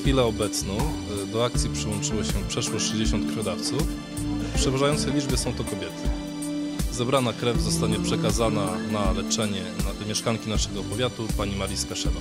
chwilę obecną e, do akcji przyłączyło się przeszło 60 krwiodawców. W przeważającej liczbie są to kobiety. Zebrana krew zostanie przekazana na leczenie na mieszkanki naszego powiatu, pani Marii Skaszewa.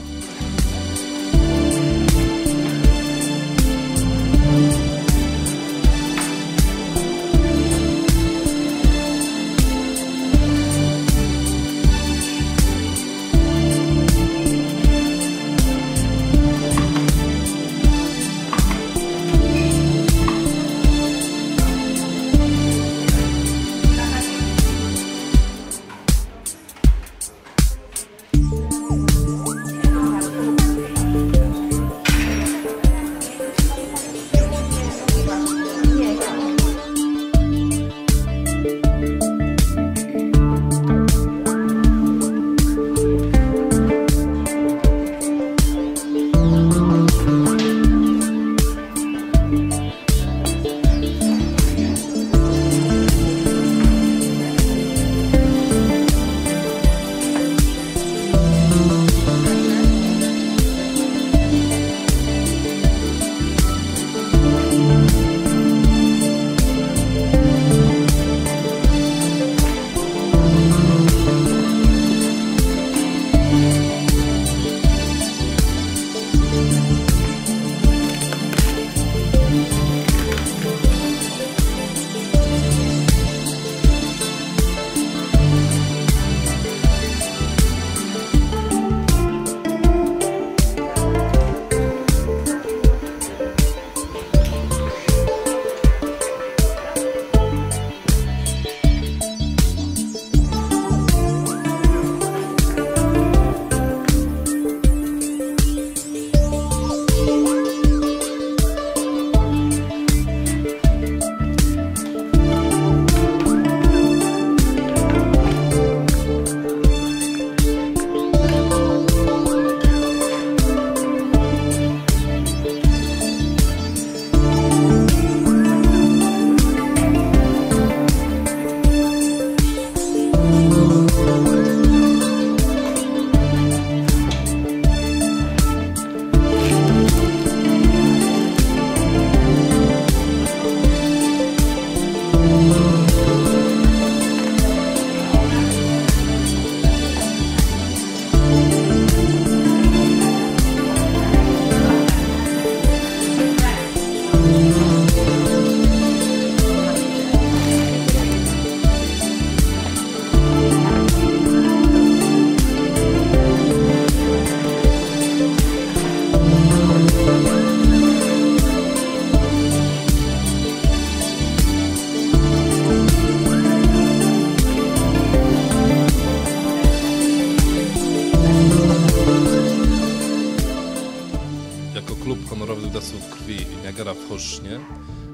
Klub honorowych dawców krwi Niagara w Choszcznie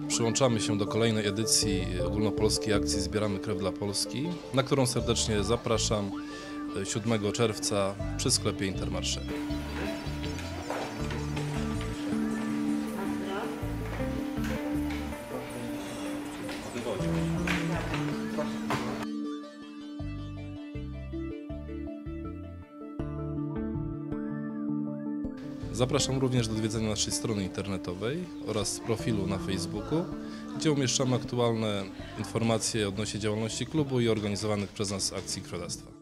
przyłączamy się do kolejnej edycji ogólnopolskiej akcji Zbieramy krew dla Polski, na którą serdecznie zapraszam e, 7 czerwca przy sklepie Intermarché. Zapraszam również do odwiedzenia naszej strony internetowej oraz profilu na Facebooku, gdzie umieszczamy aktualne informacje odnośnie działalności klubu i organizowanych przez nas akcji krwiodawstwa.